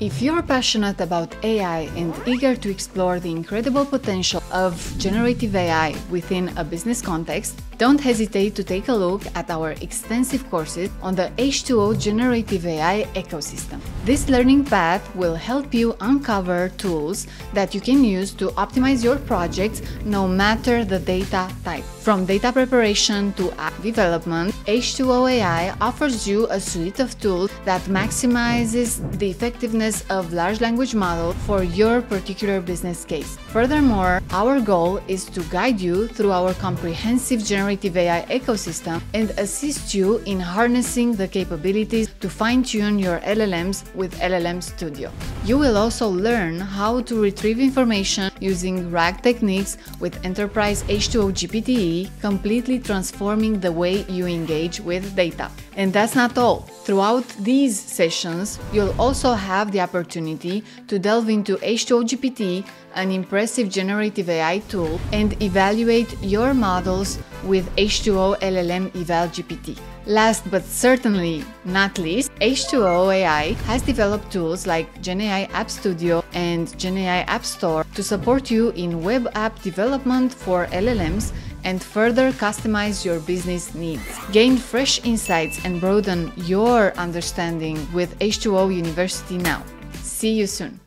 If you're passionate about AI and eager to explore the incredible potential of generative AI within a business context, don't hesitate to take a look at our extensive courses on the H2O generative AI ecosystem. This learning path will help you uncover tools that you can use to optimize your projects no matter the data type. From data preparation to app development, H2O AI offers you a suite of tools that maximizes the effectiveness of large language model for your particular business case. Furthermore, our goal is to guide you through our comprehensive generative AI ecosystem and assist you in harnessing the capabilities to fine-tune your LLMs with LLM Studio. You will also learn how to retrieve information using RAG techniques with Enterprise H2O GPTE completely transforming the way you engage with data. And that's not all. Throughout these sessions, you'll also have the opportunity to delve into H2O GPT, an impressive generative AI tool, and evaluate your models with H2O LLM Eval GPT. Last but certainly not least, H2O AI has developed tools like GenAI App Studio and GenAI App Store to support you in web app development for LLMs and further customize your business needs. Gain fresh insights and broaden your understanding with H2O University now. See you soon.